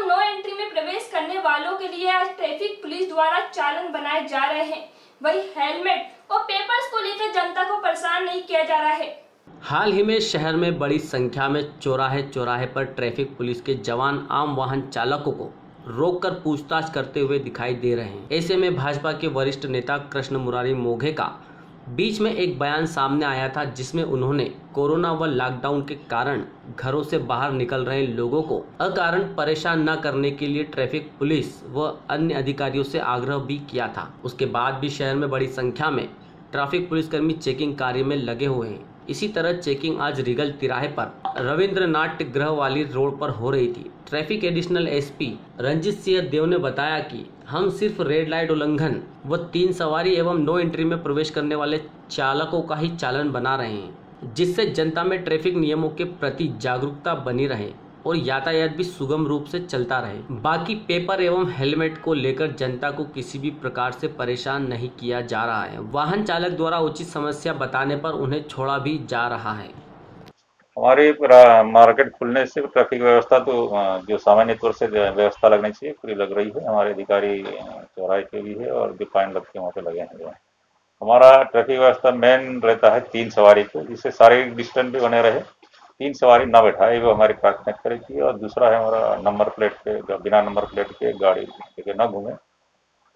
No entry में प्रवेश करने वालों के लिए आज ट्रैफ़िक पुलिस द्वारा चालन बनाए जा रहे हैं। वही हेलमेट और पेपर्स को लेकर जनता को परेशान नहीं किया जा रहा है। हाल ही में शहर में बड़ी संख्या में चौराहे चौराहे पर ट्रैफ़िक पुलिस के जवान, आम वाहन चालकों को रोककर पूछताछ करते हुए दिखाई दे रहे हैं। ऐसे में भाजपा के वरिष्ठ नेता कृष्ण मुरारी मोघे का बीच में एक बयान सामने आया था जिसमें उन्होंने कोरोना व लॉकडाउन के कारण घरों से बाहर निकल रहे लोगों को अकारण परेशान न करने के लिए ट्रैफ़िक पुलिस व अन्य अधिकारियों से आग्रह भी किया था। उसके बाद भी शहर में बड़ी संख्या में ट्रैफ़िक पुलिसकर्मी चेकिंग कार्य में लगे हुए हैं। इसी तरह चेकिंग आज रिगल तिराहे पर। रविन्द्र नाट्य ग्रह वाली रोड पर हो रही थी। Traffic additional SP Ranjit Singh Dev ने बताया कि हम सिर्फ़ रेड लाइट उल्लंघन व तीन सवारी एवं नो एंट्री में प्रवेश करने वाले चालकों का ही चालन बना रहे हैं, जिससे जनता में ट्रैफ़िक नियमों के प्रति जागरूकता बनी रहे। और यातायात भी सुगम रूप से चलता रहे। बाकी पेपर एवं हेलमेट को लेकर जनता को किसी भी प्रकार से परेशान नहीं किया जा रहा है। वाहन चालक द्वारा उचित समस्या बताने पर उन्हें छोड़ा भी जा रहा है। हमारी मार्केट खुलने से ट्रैफ़िक व्यवस्था तो जो सामान्य तौर से व्यवस्था लगनी चाहिए, पूरी लग रही है। हमारे अधिकारी चौराहे के भी है और जो फाइन लगते हैं वहाँ पे लगे हैं। हमारा ट्रैफ़िक व्यवस्था मेन रहता है तीन सवारी को, जिससे शारीरिक डिस्टेंस भी बने रहे। तीन सवारी न बैठाए वो हमारी प्राथमिकता रहती है और दूसरा है हमारा नंबर प्लेट के बिना नंबर प्लेट के गाड़ी लेके न घूमे।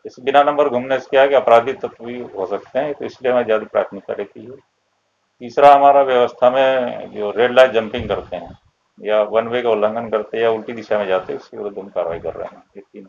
इस बिना नंबर घूमने से क्या है कि अपराधी तत्व भी हो सकते हैं तो इसलिए हमें ज़्यादा प्राथमिकता रहती है तीसरा हमारा व्यवस्था में जो रेड लाइट जंपिंग करते हैं, या वन वे का उल्लंघन करते हैं या उल्टी दिशा में जाते हैं, उसके विरुद्ध हम कार्रवाई कर रहे हैं। ये तीन